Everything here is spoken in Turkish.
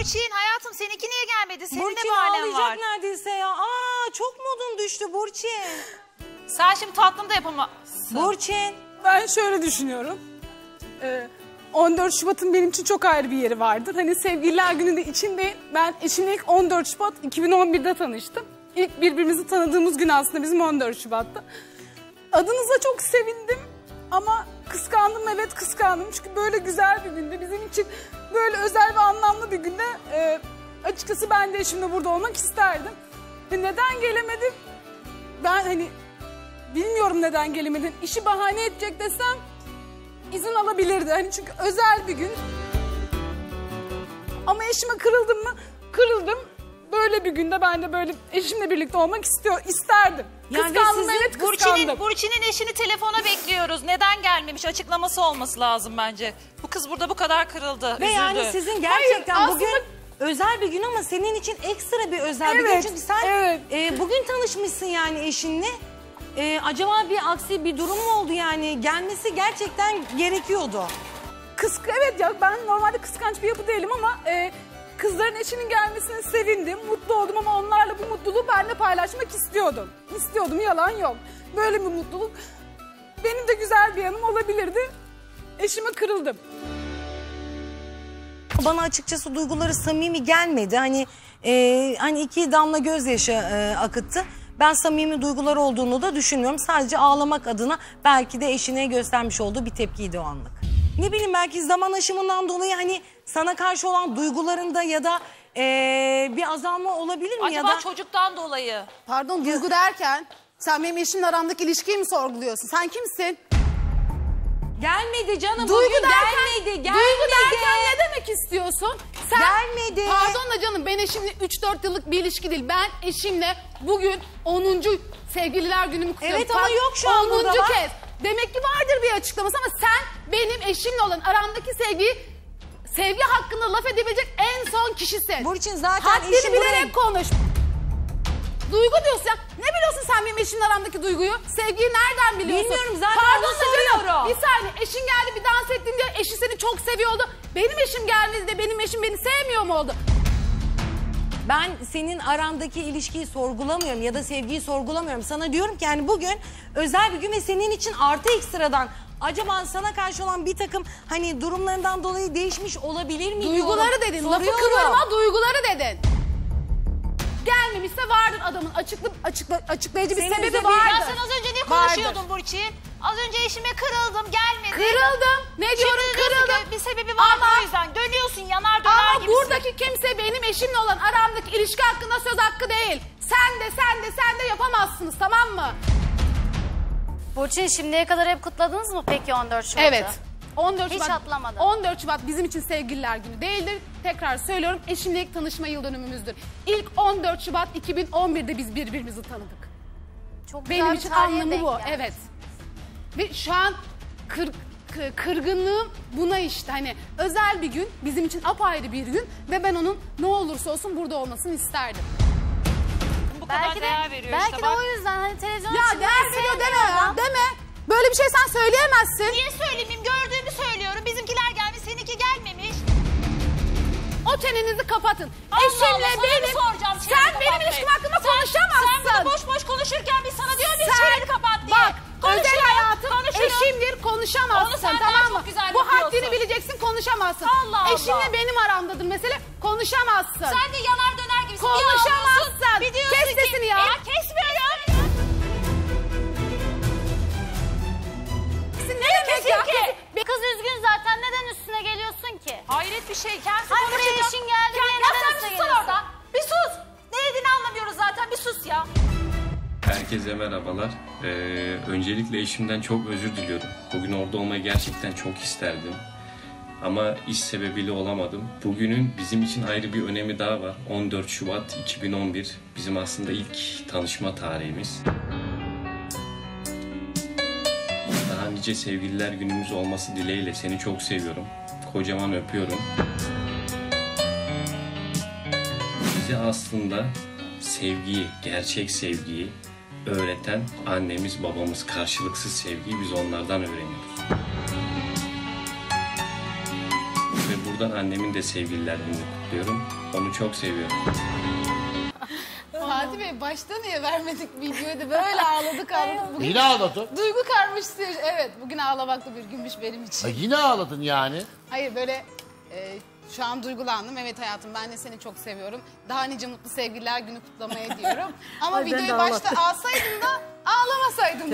Burçin hayatım seninki niye gelmedi? Senin Burçin de bahanen var. neredeyse ya. Aa çok modun düştü Burçin. Sen şimdi tatlım da yapamazsın. Burçin. Ben şöyle düşünüyorum. Ee, 14 Şubat'ın benim için çok ayrı bir yeri vardır. Hani sevgililer gününde içinde ben eşimle ilk 14 Şubat 2011'de tanıştım. İlk birbirimizi tanıdığımız gün aslında bizim 14 Şubat'ta. Adınıza çok sevindim ama kıskandım evet kıskandım. Çünkü böyle güzel bir günde bizim için böyle özel ve anlamlı bir günde açıkçası ben de eşimle burada olmak isterdim. Ve neden gelemedim? Ben hani bilmiyorum neden gelemedin. İşi bahane edecek desem izin alabilirdi. Hani çünkü özel bir gün. Ama eşime kırıldım mı? Kırıldım. Böyle bir günde ben de böyle eşimle birlikte olmak istiyor, isterdim. Yani Kıskandım sizin evet Burçin'in, kıskandım. Burçin'in eşini telefona bekliyoruz. Neden gelmemiş? Açıklaması olması lazım bence. Bu kız burada bu kadar kırıldı. Ve üzüldü. yani sizin gerçekten Hayır, bugün aslında- özel bir gün ama senin için ekstra bir özel bir gün. Evet, Çünkü sen evet. e, bugün tanışmışsın yani eşinle. E, acaba bir aksi bir durum mu oldu yani? Gelmesi gerçekten gerekiyordu. Kısk evet ya ben normalde kıskanç bir yapı değilim ama e, kızların eşinin gelmesine sevindim, mutlu oldum ama onlarla bu mutluluğu benimle paylaşmak istiyordum. İstiyordum yalan yok. Böyle bir mutluluk benim de güzel bir yanım olabilirdi. Eşime kırıldım. Bana açıkçası duyguları samimi gelmedi. Hani e, hani iki damla gözyaşı e, akıttı. Ben samimi duygular olduğunu da düşünmüyorum. Sadece ağlamak adına belki de eşine göstermiş olduğu bir tepkiydi o anlık. Ne bileyim belki zaman aşımından dolayı hani sana karşı olan duygularında ya da e, bir azalma olabilir mi? Acaba ya da... çocuktan dolayı. Pardon duygu derken sen benim eşimle aramdaki ilişkiyi mi sorguluyorsun? Sen kimsin? Gelmedi canım Duygu bugün derken, gelmedi. Gelmedi. Duygu derken ne demek istiyorsun? Sen, Gelmedi. Pardon da canım ben eşimle 3-4 yıllık bir ilişki değil. Ben eşimle bugün 10. sevgililer günümü kutluyorum. Evet ama Bak, yok şu an 10. burada var. kez. Demek ki vardır bir açıklaması ama sen benim eşimle olan aramdaki sevgiyi sevgi hakkında laf edebilecek en son kişisin. Burçin zaten Haddini bilerek buraya- konuş. Duygu diyorsun ya. Ne biliyorsun sen benim eşimle aramdaki duyguyu? Sevgiyi nereden biliyorsun? Bilmiyorum, zaten Pardon onu soruyorum. Bir saniye eşin geldi bir dans ettin diye eşi seni çok seviyordu. Benim eşim geldi de benim eşim beni sevmiyor mu oldu? Ben senin arandaki ilişkiyi sorgulamıyorum ya da sevgiyi sorgulamıyorum. Sana diyorum ki yani bugün özel bir gün ve senin için artı ekstradan acaba sana karşı olan bir takım hani durumlarından dolayı değişmiş olabilir mi Duyguları diyorum. dedin. Lafı Soruyorum. kıvırma duyguları dedin. Gelmemişse vardır adamın açıklı, açıkla, açıklayıcı bir Senin sebebi bir- vardır. Ya sen az önce ne konuşuyordun Burçin? Az önce eşime kırıldım gelmedi. Kırıldım. Ne diyorum Şimdi diyorsun kırıldım. bir sebebi var Ama- o yüzden. Dönüyorsun yanar döner Ama gibisin. buradaki kimse benim eşimle olan aramdaki ilişki hakkında söz hakkı değil. Sen de sen de sen de yapamazsınız tamam mı? Burçin şimdiye kadar hep kutladınız mı peki 14 Şubat'ı? Evet. 14 Hiç Şubat, atlamadım. 14 Şubat bizim için sevgililer günü değildir. Tekrar söylüyorum eşimle ilk tanışma yıl dönümümüzdür. İlk 14 Şubat 2011'de biz birbirimizi tanıdık. Çok Benim için anlamı bu. geldi. Evet. Ve şu an kır, kı- kırgınlığım buna işte hani özel bir gün bizim için apayrı bir gün ve ben onun ne olursa olsun burada olmasını isterdim. Bu kadar Belki de, değer veriyor belki işte de bak. o yüzden hani televizyona Ya değer veriyor deme ya deme. Böyle bir şey sen söyleyemezsin. Niye söylemeyeyim? Gördüğümü söylüyorum. Bizimkiler gelmiş, seninki gelmemiş. O çenenizi kapatın. Allah Eşimle Allah, benim soracağım sen benim ilişkim hakkında Sen- konuşamazsın. Sen boş boş konuşurken biz sana diyor biz çeneni kapat diye. Bak özel Konuşurum, hayatım konuşurum. eşimdir konuşamazsın tamam mı? Bu haddini bileceksin konuşamazsın. Allah Allah. Eşimle benim aramdadır mesele konuşamazsın. Sen de yanar bir şey. Kendisi Hayır, buraya eşin geldi diye Ya sen bir sus geliyorsun? orada. Bir sus. Ne dediğini anlamıyoruz zaten. Bir sus ya. Herkese merhabalar. Ee, öncelikle eşimden çok özür diliyorum. Bugün orada olmayı gerçekten çok isterdim. Ama iş sebebiyle olamadım. Bugünün bizim için ayrı bir önemi daha var. 14 Şubat 2011 bizim aslında ilk tanışma tarihimiz. Daha nice sevgililer günümüz olması dileğiyle seni çok seviyorum. Kocaman öpüyorum. Bize aslında sevgiyi, gerçek sevgiyi öğreten annemiz, babamız, karşılıksız sevgiyi biz onlardan öğreniyoruz. Ve buradan annemin de sevgililer gününü kutluyorum. Onu çok seviyorum. Fatih Bey başta niye vermedik videoyu da böyle ağladık ağladık. Bugün Yine ağladın. duygu karmaşası. Evet bugün ağlamaklı bir günmüş benim için. Ha, yine ağladın yani. Hayır böyle e, şu an duygulandım. Evet hayatım ben de seni çok seviyorum. Daha nice mutlu sevgililer günü kutlamaya diyorum. Ama Ay, ben de videoyu başta alsaydım da ağlamasaydım.